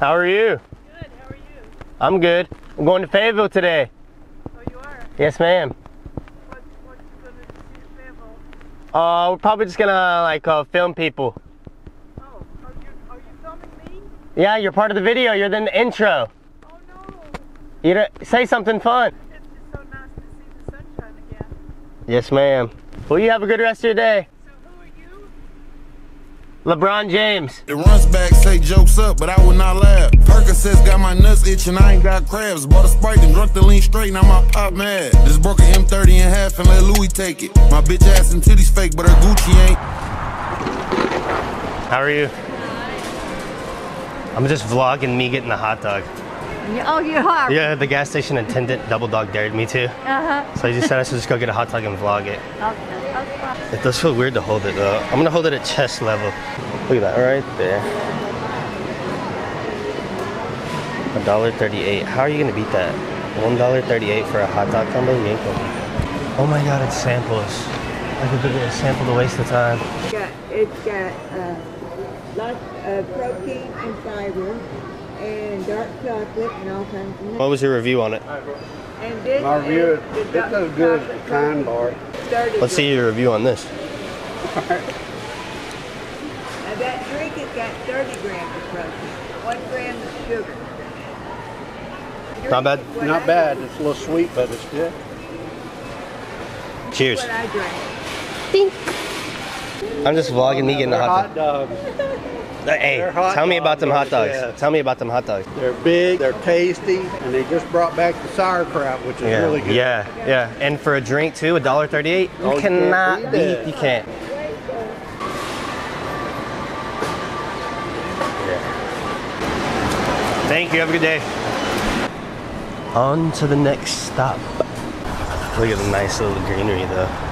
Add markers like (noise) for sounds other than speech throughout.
How are you? Good, how are you? I'm good. I'm going to Fayetteville today. Oh, you are? Yes, ma'am. What, what you gonna see in Fayetteville? Uh, we're probably just gonna like uh, film people. Oh, are you, are you filming me? Yeah, you're part of the video. You're in the intro. Oh no, You know, say something fun. it's just so nice to see the sunshine again. Yes, ma'am. Well, you have a good rest of your day. So who are you? LeBron James. The runs back say jokes up, but I will not laugh. Percocets got my nuts itching, I ain't got crabs. Bought a sprite and drunk the lean straight, now my pop mad. Just broke an M30 in half and let Louis take it. My bitch ass and titties fake, but her Gucci ain't. How are you? I'm just vlogging me getting the hot dog. Oh, you are? Yeah, the gas station attendant double dog dared me to. Uh-huh. So I just said I should just go get a hot dog and vlog it. Okay. okay. It does feel weird to hold it though. I'm gonna hold it at chest level. Look at that right there. A dollar thirty-eight. How are you gonna beat that? One dollar thirty-eight for a hot dog combo? You ain't gonna beat that. Oh my god, it's samples. I could get a sample to waste the time. got, it's got uh, lots of protein and fiber and dark chocolate and all kinds of What was your review on it? And this My review is is, it's dark a good chocolate kind bar. Let's see your review on this. (laughs) Now that drink has got 30 grams of protein, one gram of sugar. Not bad. Drink is what Not I bad. drink. It's a little sweet, but it's good. Cheers. What I drink. I'm just vlogging me getting a hot dog. (laughs) dogs. Hey, they're hot tell me about them hot dogs, dogs. yeah. Tell me about them hot dogs. They're big, they're tasty, and they just brought back the sauerkraut, which is Yeah, really good. yeah, yeah. And for a drink too, a dollar thirty-eight. You Oh, cannot can't beat. beat. You can't. Thank you. Have a good day. On to the next stop. Look at the nice little greenery though.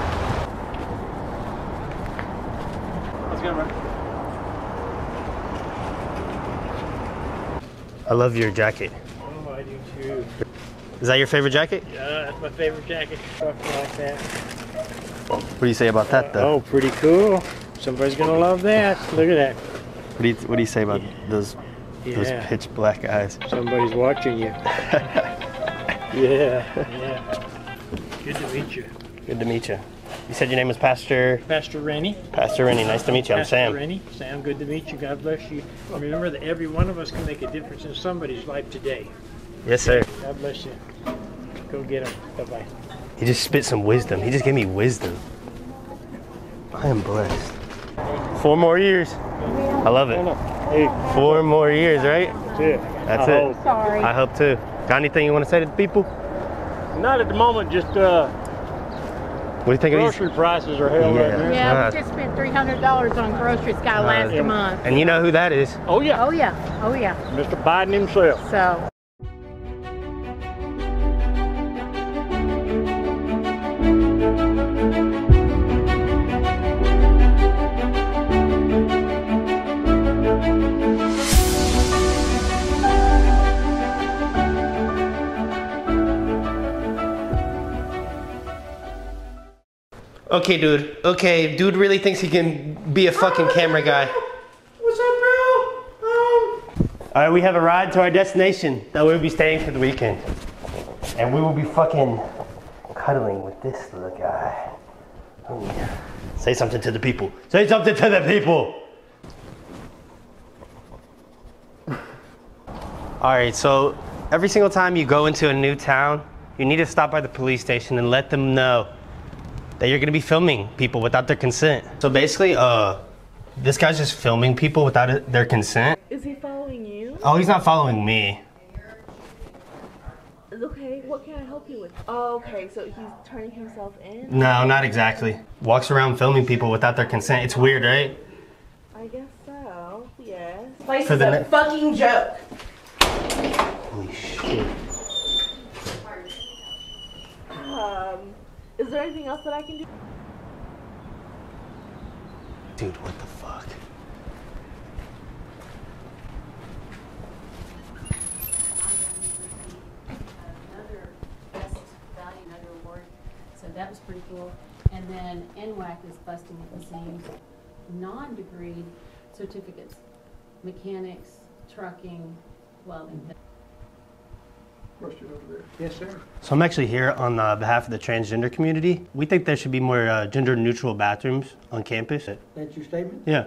I love your jacket. Oh, I do too. Is that your favorite jacket? Yeah, that's my favorite jacket. Like that. What do you say about that though? Oh, pretty cool. Somebody's gonna love that. Look at that. What do you What do you say about those those Yeah. pitch black eyes? Somebody's watching you. (laughs) yeah, yeah. Good to meet you. Good to meet you. You said your name was Pastor Pastor Rennie. Pastor Rennie. Nice to meet you. I'm Sam. Pastor Sam. Rennie. Sam, good to meet you. God bless you. Remember that every one of us can make a difference in somebody's life today. Yes, sir. God bless you. Go get him. Bye bye. He just spit some wisdom. He just gave me wisdom. I am blessed. Four more years. I love it. Hey, Four more years, right? that's it. That's I it. hope. Sorry. I hope too. Got anything you want to say to the people? Not at the moment. Just uh, What do you think of these? grocery prices are hell Yeah. right now. Yeah, Uh, we just spent $300 on groceries. guy to last Uh, month. And you know who that is? Oh yeah, Oh, yeah. Oh, yeah. Mr. Biden himself. So. Okay, dude. Okay, dude really thinks he can be a fucking camera guy. What's up, bro? Um, All right, we have a ride to our destination that we'll be staying for the weekend. And we will be fucking cuddling with this little guy. Oh, yeah. Say something to the people. Say something to the people. All right, so every single time you go into a new town, you need to stop by the police station and let them know that you're gonna be filming people without their consent. So basically, uh, this guy's just filming people without it- their consent. Is he following you? Oh, he's not following me. Okay, what can I help you with? Oh, okay, so he's turning himself in? No, not exactly. Walks around filming people without their consent. It's weird, right? I guess so, yes. Place For is the a fucking joke. Holy shit. Um, is there anything else that I can do? Dude, what the fuck? another best value, another award. So that was pretty cool. And then NWAC is busting at the seams, non-degree certificates, mechanics, trucking, well. And Question over there. Yes, sir. So I'm actually here on uh, behalf of the transgender community. We think there should be more uh, gender-neutral bathrooms on campus. That's your statement? Yeah.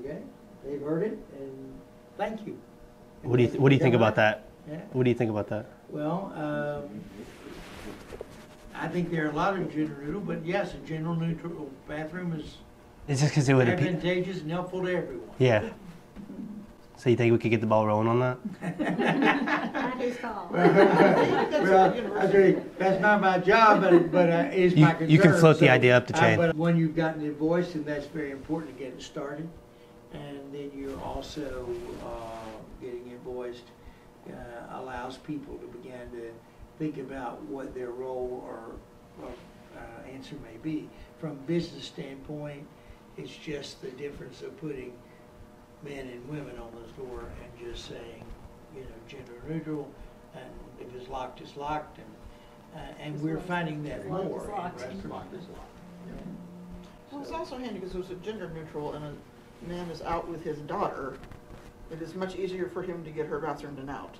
Okay. They've heard it, and thank you. What do you What do you think about that? Yeah. What do you think about that? Well, um, I think there are a lot of gender neutral, but yes, a gender neutral bathroom is It's just because it would. Be- advantageous and helpful to everyone. yeah. So you think we could get the ball rolling on that? (laughs) Not his. (laughs) Well, I tell you, that's not my job, but, but uh, it's You- my concern. you can float the So, idea up the uh, chain. But when you've gotten it voiced, and that's very important to get it started, and then you're also, uh, getting it voiced, uh, allows people to begin to think about what their role or, or, uh, answer may be. From a business standpoint, it's just the difference of putting men and women on the door and just saying, you know, gender neutral, and if it's locked, it's locked, and, uh, and As we're long as- finding that as long as more it's in locked. restaurants. Well, it's also handy because it was a gender neutral and a man is out with his daughter. It is much easier for him to get her bathroomed and out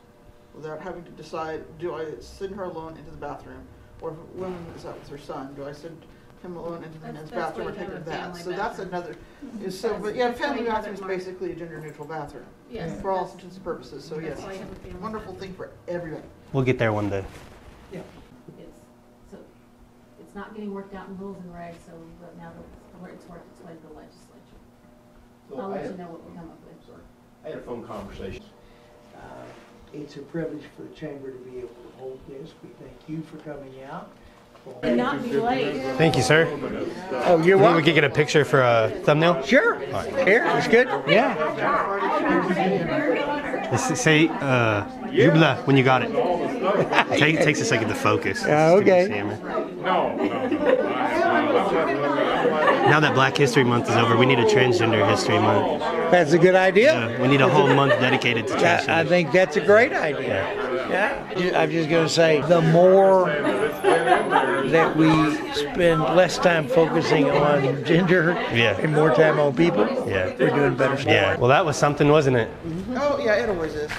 without having to decide, do I send her alone into the bathroom? Or if a woman is out with her son, do I send him alone into the That's- men's that's bathroom or you take have him a to that? family So that's bathroom. another, is so, but yeah, that's why family you have bathroom is marked. basically a gender neutral bathroom. Yes. For all that's- intents and purposes, so yes, That's why you have a family wonderful bathroom. thing for everybody. We'll get there one day. Yeah. It's, so, it's not getting worked out in rules and regs, so, but now that it's, wor- it's worked its way to the legislature. So I'll I let you had- know what we come up with. Sorry. I had a phone conversation. Uh, It's a privilege for the chamber to be able to hold this. We thank you for coming out. And not be late. Thank you, sir. Oh, you're We could get a picture for a thumbnail. Sure. Here, it's good. Yeah. Just say uh, Jubla when you got it. Take, it takes a second to focus. Yeah, okay. Stupid camera. Now that Black History Month is over, we need a Transgender History Month. That's a good idea. Uh, we need a whole month dedicated to I, I think that's a great idea. Yeah. Ju- I'm just going to say the more that we spend less time focusing on gender Yeah. and more time on people, Yeah. we're doing better stuff. Yeah. Well, that was something, wasn't it? Mm-hmm. Oh, yeah, it always is.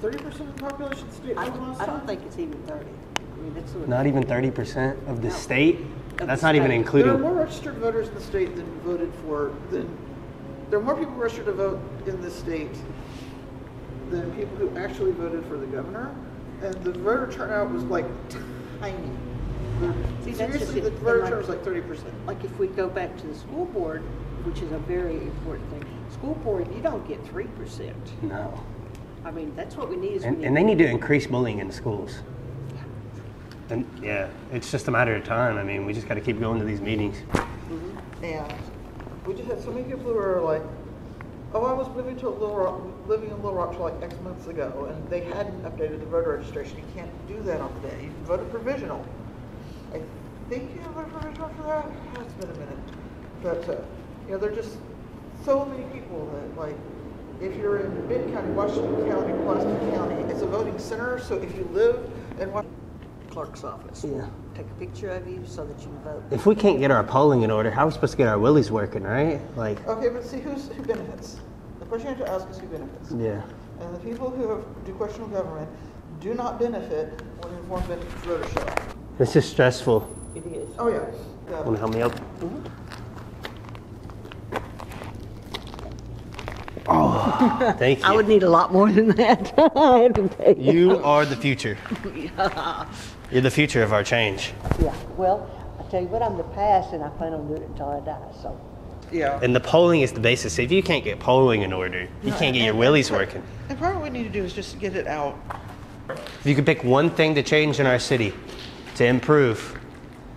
Thirty percent of the population state. I, I don't think it's even thirty. I mean, it's. Not even 30% of the state. That's not even included. There are more registered voters in the state than voted for, than, there are more people registered to vote in the state than people who actually voted for the governor. And the voter turnout was like tiny. See, Seriously, it. the And voter like- turnout was like thirty percent. Like if we go back to the school board, which is a very important thing, school board, you don't get three percent. No. I mean, that's what we need is we And, need. and they need to increase bullying in schools. And yeah, it's just a matter of time. I mean, we just got to keep going to these meetings. Mm-hmm. And we just had so many people who are like, oh, I was moving to Little Rock, living in Little Rock till like X months ago, and they hadn't updated the voter registration. You can't do that on the day. You vote voted provisional. I think you voted provisional for that. It's been a minute. But, uh, you know, there are just so many people that, like, if you're in Benton County, Washington County, Washington County, it's a voting center, so if you live in Washington, clerk's office. Yeah. Take a picture of you so that you can vote. If we can't get our polling in order, how are we supposed to get our willies working, right? Like, Okay, but see, who's, who benefits? The question you have to ask is who benefits. yeah. And the people who have, do questionable government do not benefit when informed voters show up. This is stressful. It is. Oh, yeah. Yeah. Want to help me out? Mm-hmm. Oh, (laughs) thank you. I would need a lot more than that. (laughs) I had to pay. You are the future. You're the future of our change. Yeah, well, I tell you what, I'm the past and I plan on doing it until I die, so. Yeah. And the polling is the basis. If you can't get polling in order, you can't get your willies working. And part of what we need to do is just get it out. If you could pick one thing to change in our city to improve,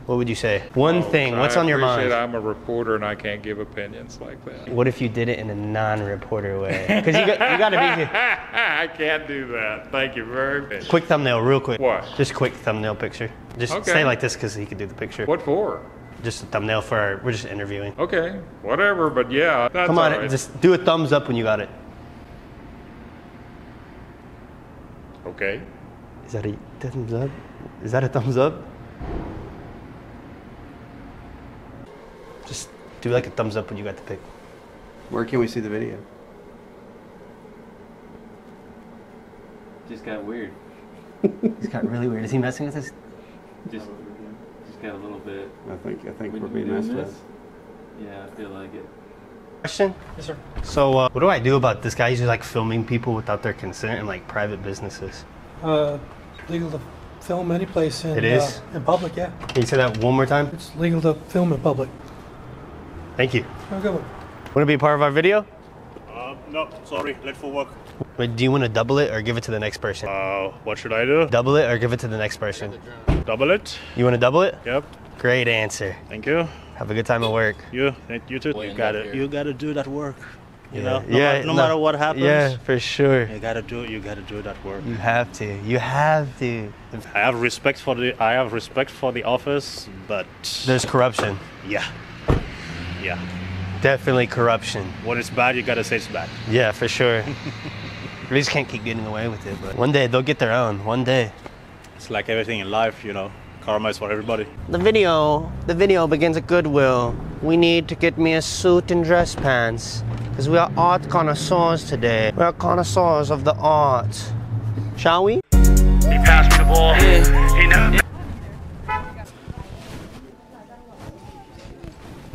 what would you say? One oh, thing. What's I on your mind? I'm a reporter and I can't give opinions like that. What if you did it in a non-reporter way? Because you got, you got to be (laughs) here. I can't do that. Thank you very much. Quick thumbnail, real quick. What? Just quick thumbnail picture. Just Okay. stay like this because he could do the picture. What for? Just a thumbnail for our. We're just interviewing. Okay, whatever, but yeah, that's Come on, right. just do a thumbs up when you got it. Okay. Is that a thumbs up? Is that a thumbs up? Just do like a thumbs up when you got the pic. Where can we see the video? Just got weird. He's got really weird. Is he messing with us? Just, just got a little bit. I think I think we're being messed with. Yeah, I feel like it. Question? Yes, sir. So, uh, what do I do about this guy? He's just like filming people without their consent in like private businesses. Uh, legal to film any place in It is? uh, in public. Yeah, Can you say that one more time? it's legal to film in public. Thank you. Have a good one. Want to be a part of our video? Uh, no, sorry, late for work. Wait, do you want to double it or give it to the next person? Uh, what should I do? Double it or give it to the next person? Double it? You want to double it? Yep. Great answer. Thank you. Have a good time at work. You, you too. You gotta, you gotta do that work. You know, no, yeah. ma- no, matter what happens. Yeah, for sure. You gotta do, it. you gotta do that work. You have to. You have to. I have respect for the, I have respect for the office, but There's corruption. yeah, yeah. Definitely corruption. When it's bad, you gotta say it's bad. Yeah, for sure. (laughs) we just can't keep getting away with it. But one day they'll get their own. One day. It's like everything in life, you know. Karma is for everybody. The video, the video begins at Goodwill. We need to get me a suit and dress pants. Because we are art connoisseurs today. We are connoisseurs of the art. Shall we? He passed me the ball. He knows.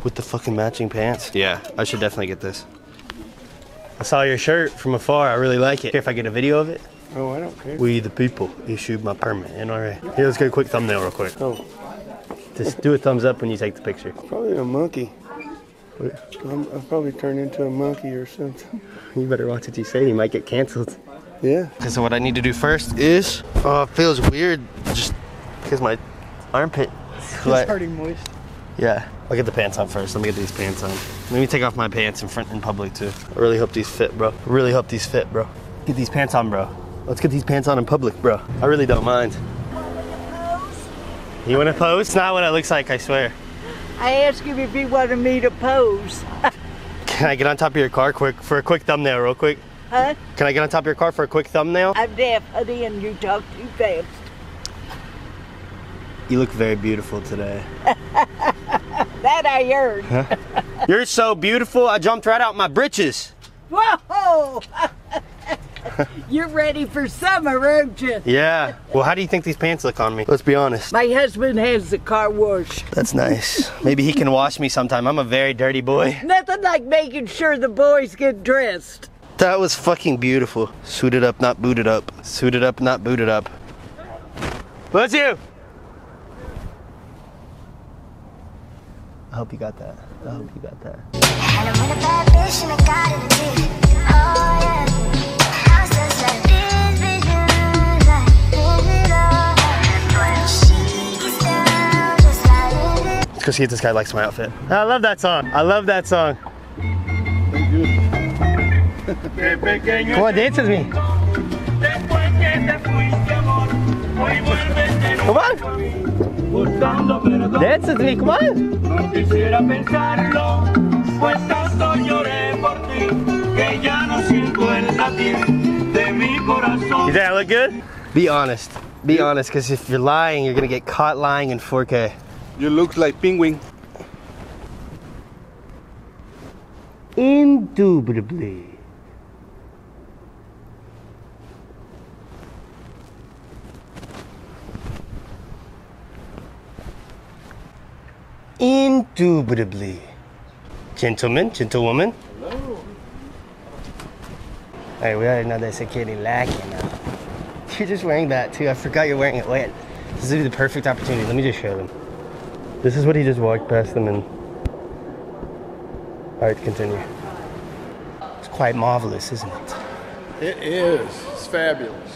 With the fucking matching pants? Yeah, I should definitely get this. I saw your shirt from afar. I really like it. If I get a video of it? Oh, I don't care. We the people issued my permit. NRA. Here, let's get a quick thumbnail real quick. Oh, Just do a thumbs up when you take the picture. probably a monkey. I'm, um, I'll probably turn into a monkey or something. (laughs) You better watch what you say. You might get canceled. Yeah. Okay, so what I need to do first is, oh, it feels weird just because my armpit. sweat. It's already moist. Yeah, I'll get the pants on first. Let me get these pants on. Let me take off my pants in front in public too. I really hope these fit, bro. I really hope these fit, bro. Get these pants on, bro. Let's get these pants on in public, bro. I really don't mind. You want to pose? It's not what it looks like, I swear. I asked him if he wanted me to pose. (laughs) Can I get on top of your car quick for a quick thumbnail, real quick? Huh? Can I get on top of your car for a quick thumbnail? I'm deaf, honey, and you talk too fast. You look very beautiful today. (laughs) That I heard. You're so beautiful. I jumped right out my britches. Whoa! (laughs) You're ready for summer, aren't you? Yeah. Well, how do you think these pants look on me? Let's be honest. My husband has the car wash. That's nice. Maybe he can wash me sometime. I'm a very dirty boy. Nothing like making sure the boys get dressed. That was fucking beautiful. Suited up, not booted up. Suited up, not booted up. Bless you. Hope you got that. I hope you got that. Let's go see if this guy likes my outfit. I love that song. I love that song. Come on, dance with me. Come on. Dance with me, come on. Quisiera pensarlo, pues tanto lloré por ti, que ya no siento el latir de mi corazón. You think I look good? Be honest. Be honest, because if you're lying, you're gonna get caught lying in 4K. You look like penguin. Indubitably. Indubitably. Gentlemen, gentlewoman. Hello. Hey, we got another security lacking now. You're just wearing that too. I forgot you're wearing it. Wait, this is the perfect opportunity. Let me just show them. This is what he just walked past them and. All right, continue. It's quite marvelous, isn't it? It is. It's fabulous.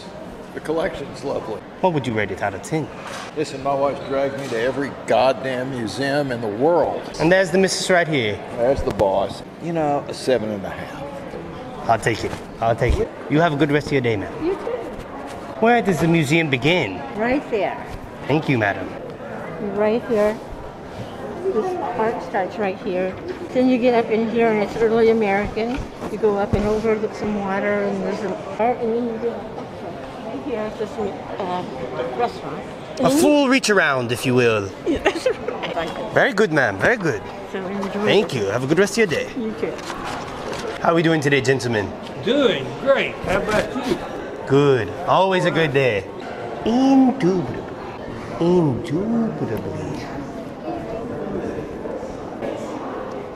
The collection's lovely. What would you rate it out of 10? Listen, my wife dragged me to every goddamn museum in the world. And there's the missus right here. There's the boss. You know, a seven and a half. I'll take it. I'll take it. You have a good rest of your day, ma'am. You too. Where does the museum begin? Right there. Thank you, madam. Right here. This park starts right here. Then you get up in here and it's early American. You go up and over, overlook some water and there's a art and then you get right here is this uh, restaurant. A full reach around, if you will. you- (laughs) That's right. Very good, ma'am. Very good. So enjoy Thank it. you. Have a good rest of your day. You too. How are we doing today, gentlemen? Doing great. How about you? Good. Always a good day. Indubitably. Indubitably.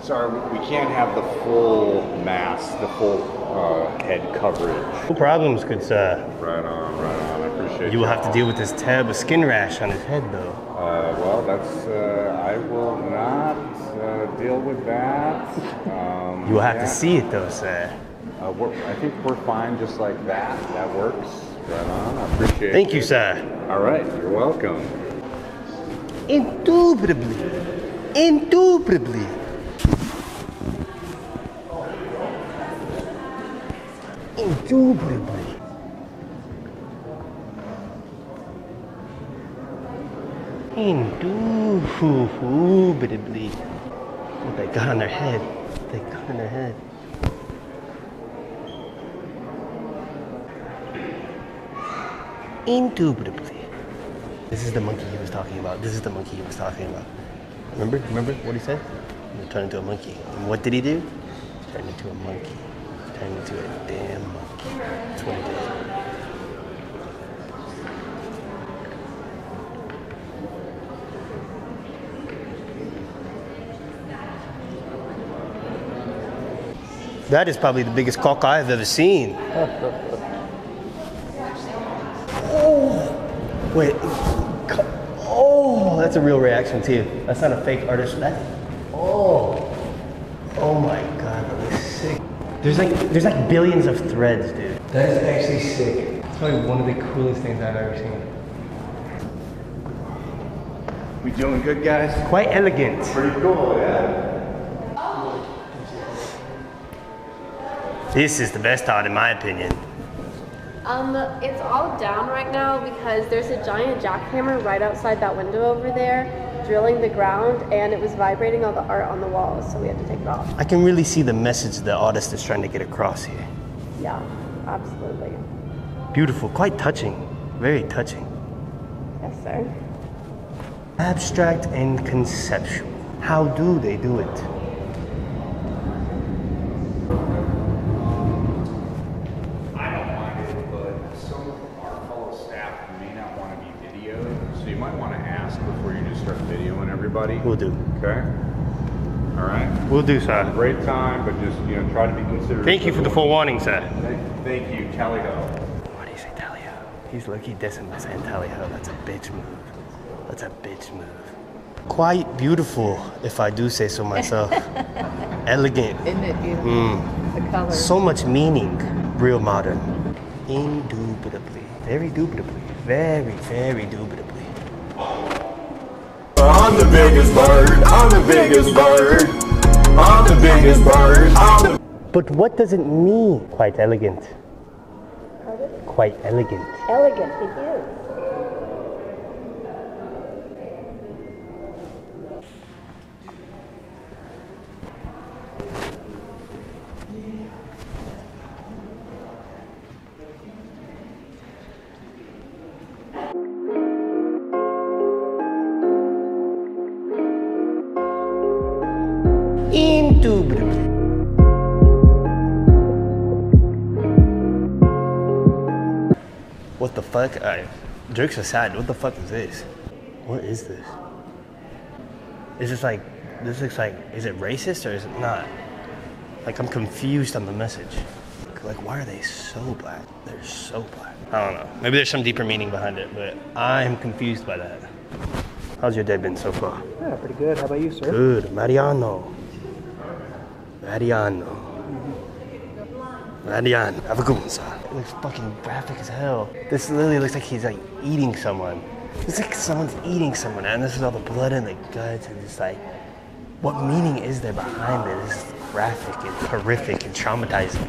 Sorry, we can't have the full mask, the full uh, head coverage. No problems, good sir. Right on, right on. I appreciate You will have to deal with this terrible skin rash on his head, though. Uh, well, that's. Uh, I will not uh, deal with that. Um, You will have yeah. to see it, though, sir. Uh, we're, I think we're fine just like that. That works. Right on. I appreciate it. Thank you, sir. All right, you're welcome. Indubitably. Indubitably. Indubitably. Indubitably. What they got on their head. They got on their head. Indubitably. This is the monkey he was talking about. This is the monkey he was talking about. Remember? Remember what he said? He turned into a monkey. And what did he do? Turned into a monkey. Turned into a damn. That's. That is probably the biggest cock I've ever seen. oh, wait. Oh, that's a real reaction too. That's not a fake artist. That's oh, oh my god, that looks sick. There's like there's like billions of threads, dude. That is actually sick. It's probably one of the coolest things I've ever seen. We doing good, guys? Quite elegant. Pretty cool, yeah. This is the best art in my opinion. Um, it's all down right now because there's a giant jackhammer right outside that window over there, drilling the ground, and it was vibrating all the art on the walls, so we had to take it off. I can really see the message the artist is trying to get across here. Yeah, absolutely. Beautiful, quite touching. Very touching. Yes, sir. Abstract and conceptual. How do they do it? Okay? All right? We'll do, sir. Great time, but just, you know, try to be considerate. Thank you for the forewarning, sir. Thank, thank you, tally ho. Why do you say tally ho? He's lucky dissing by saying tally ho. That's a bitch move. That's a bitch move. Quite beautiful, if I do say so myself. (laughs) Elegant. Isn't it beautiful? Mm. The color. So much meaning. Real modern. Indubitably. Very dubitably. Very, very dubitably. I'm the biggest bird. I'm the biggest bird. I'm the biggest bird. I'm the But what does it mean? Quite elegant. Quite elegant. Elegant, it is. Indubitably. What the fuck? Uh, jokes aside, what the fuck is this? What is this? Is this like, this looks like, is it racist or is it not? Like, I'm confused on the message. Like, why are they so black? They're so black. I don't know. Maybe there's some deeper meaning behind it, but I'm confused by that. How's your day been so far? Yeah, pretty good. How about you, sir? Good, Mariano. Mariano. Mariano. Have a good one, sir. It looks fucking graphic as hell. This literally looks like he's like eating someone. It's like someone's eating someone, and this is all the blood and the guts, and just like, what meaning is there behind it? This is graphic and horrific and traumatizing.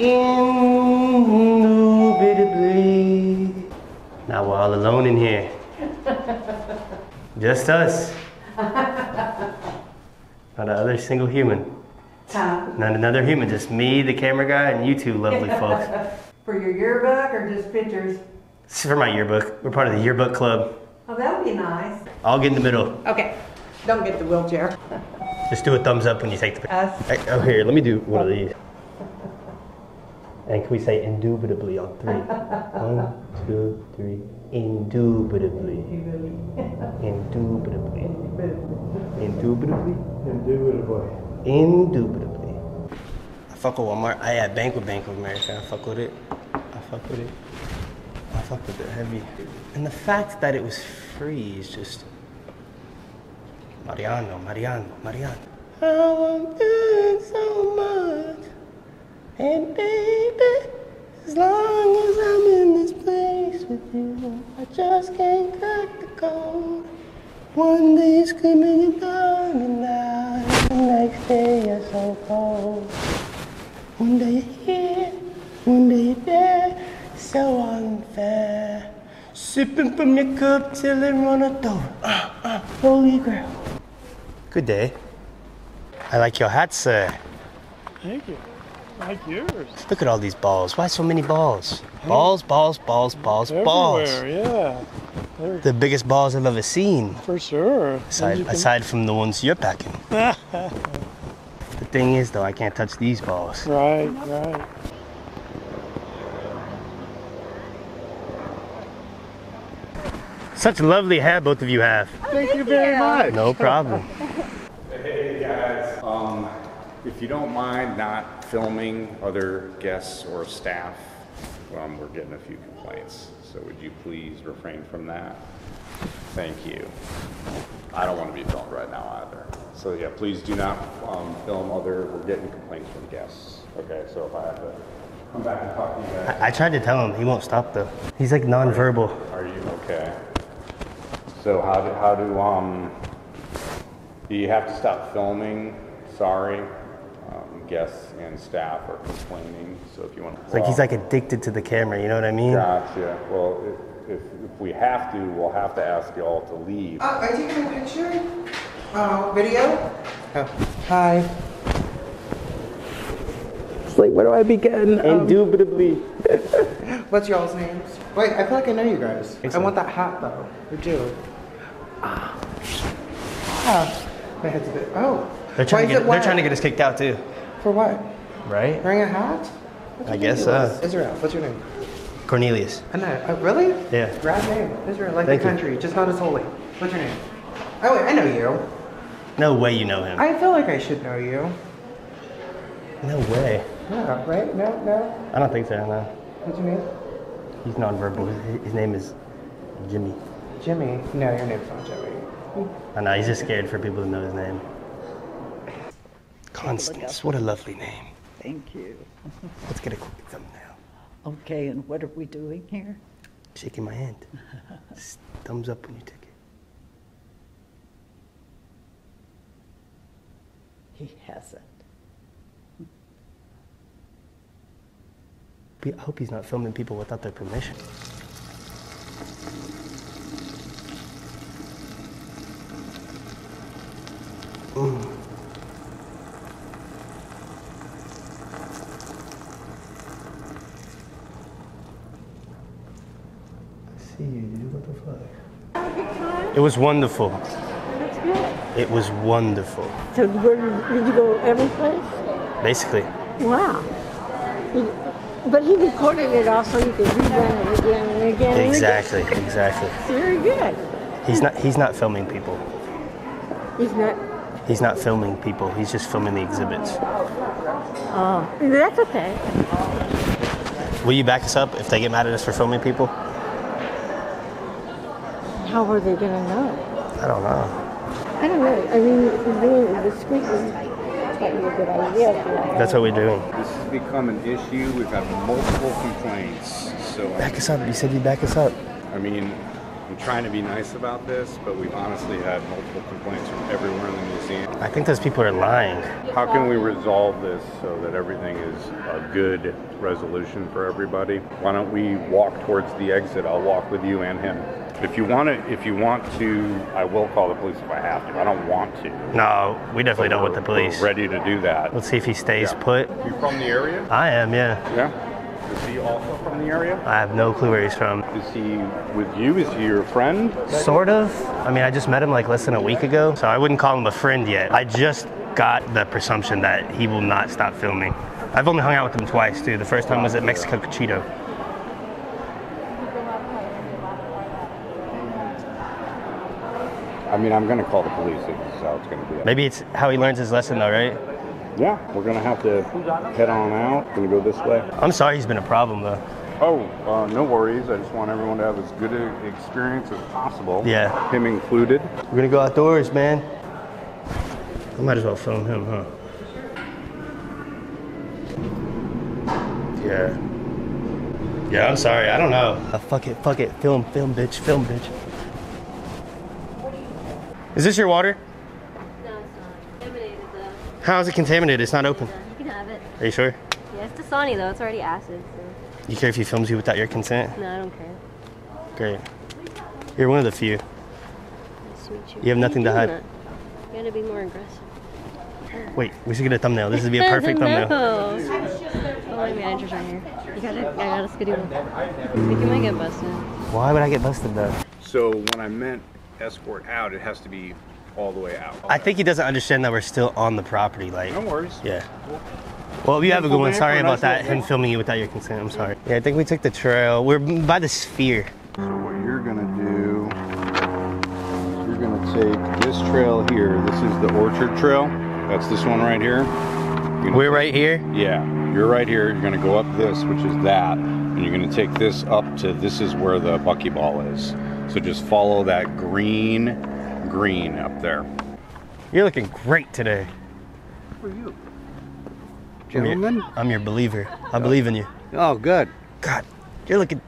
Indubitably. Now we're all alone in here. Just us. (laughs) Not another single human. Time. Not another human, just me, the camera guy, and you two lovely (laughs) folks. For your yearbook or just pictures? This is for my yearbook. We're part of the yearbook club. Oh, that would be nice. I'll get in the middle. Okay, don't get the wheelchair. (laughs) Just do a thumbs up when you take the Us. Hey, oh, here, let me do one of these. And can we say indubitably on three? One, two, three. Indubitably. Indubitably. Indubitably? Indubitably. Indubitably. I fuck with Walmart. I had Bank with Bank of America. I fuck with it. I fuck with it. I fuck with it heavy. And the fact that it was free is just. Mariano, Mariano, Mariano. I want you so much. And baby, as long as I'm in this place with you, I just can't crack the code. One day you're screaming and burning out, and the next day you're so cold. One day you're here, one day you're there, so unfair. Sipping from your cup till it runneth over. Uh, uh, holy grail. Good day. I like your hat, sir. Thank you. Like yours. Look at all these balls. Why so many balls? Balls, balls, balls, balls, balls. Yeah. They're The biggest balls I've ever seen. for sure. Aside, can- aside from the ones you're packing. (laughs) The thing is, though, I can't touch these balls. right, right. Such lovely hair both of you have. Thank you very much. No problem. (laughs) Hey guys, um, if you don't mind not filming other guests or staff, um, we're getting a few complaints. So would you please refrain from that? Thank you. I don't want to be filmed right now either. So yeah, please do not um, film other. We're getting complaints from guests. Okay, so if I have to come back and talk to you guys, I, I tried to tell him. He won't stop, though. He's like nonverbal. are you okay? So how do how do um? Do you have to stop filming? Sorry. Guests and staff are complaining, so if you want to. It's like he's like addicted to the camera, you know what I mean? Gotcha. Well, if, if, if we have to, we'll have to ask you all to leave. Uh, are you taking a picture? Uh, video? Oh, hi. It's like, where do I begin? Um, Indubitably. (laughs) what's y'all's names? Wait, I feel like I know you guys. I want that hat though. I do. Ah. Ah. My head's a bit. Oh. They're trying, is to get, it they're trying to get us kicked out, too. For what? Right? Wearing a hat? I guess so. Israel. What's your name? Cornelius. I know. Uh, really? Yeah. Grad name. Israel, like Thank the you. country, just not as holy. What's your name? Oh wait, I know you. No way you know him. I feel like I should know you. No way. Yeah, right? No, no. I don't think so, no. What's your name? He's nonverbal. His, his name is Jimmy. Jimmy. No, your name's not Jimmy. I know, he's just scared for people to know his name. Constance, what a lovely name. Thank you. (laughs) Let's get a quick thumbnail. Okay, and what are we doing here? Shaking my hand. (laughs) Thumbs up when you take it. He hasn't. I hope he's not filming people without their permission. Mm. See you, dude. What the fuck? It was wonderful. That's good. It was wonderful. So where did, did you go every place? Basically. Wow. But he recorded it all so you could rerun it again and again and Exactly, exactly. Very good. He's not he's not filming people. He's not. He's not filming people. He's just filming the exhibits. Oh, that's okay. Will you back us up if they get mad at us for filming people? How are they gonna know? I don't know. I don't know. I mean, doing it discreetly probably a good idea. That's what we're doing. This has become an issue. We've had multiple complaints. So Back us up. You said you'd back us up. I mean, I'm trying to be nice about this, but we've honestly had multiple complaints from everywhere in the museum. I think those people are lying. How can we resolve this so that everything is a good resolution for everybody? Why don't we walk towards the exit? I'll walk with you and him. If you want to, if you want to, I will call the police if I have to. I don't want to. No, we definitely don't want the We're police. ready to do that. Let's see if he stays Yeah. put. You from the area? I am, yeah. Yeah. Is he also from the area? I have no clue where he's from. Is he with you? Is he your friend? Sort of. I mean, I just met him like less than a week ago, so I wouldn't call him a friend yet. I just got the presumption that he will not stop filming. I've only hung out with him twice, too. The first time was at Mexico Chiquito. I mean, I'm going to call the police. This is how it's going to be. Maybe it's how he learns his lesson, though, right? Yeah, we're going to have to head on out. Going to go this way. I'm sorry he's been a problem, though. Oh, uh, no worries. I just want everyone to have as good an experience as possible. Yeah. Him included. We're gonna go outdoors, man. I might as well film him, huh? Yeah. Yeah, I'm sorry. I don't know. Uh, fuck it, fuck it. Film, film, bitch, film, bitch. Is this your water? No, it's not. Contaminated though. How is it contaminated? It's not open. You can have it. Are you sure? Yeah, it's Dasani though. It's already acid. So. You care if he films you without your consent? No, I don't care. Great. You're one of the few. Sweet you. You have nothing to Why are you hide. doing that? You gotta be more aggressive. Wait, we should get a thumbnail. This would be a perfect thumbnail. Oh, my manager's right here. You gotta, I got a skiddy one. You might get busted. Why would I get busted though? So when I meant escort out, it has to be all the way out. I think he doesn't understand that we're still on the property. Like, No worries. yeah. Well, you have a good one. Sorry about that. Him filming you without your consent. I'm sorry. Yeah, I think we took the trail. We're by the sphere. So what you're gonna do, you're gonna take this trail here. This is the Orchard Trail. That's this one right here. You're gonna We're right here. Yeah, you're right here. You're gonna go up this, which is that, and you're gonna take this up to this is where the buckyball is. So just follow that green, green up there. You're looking great today. For you. I'm your- I'm your believer. I believe in you. Oh, good. God, you're looking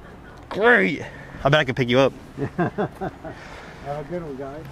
great. I bet I could pick you up. (laughs) Have a good one, guys.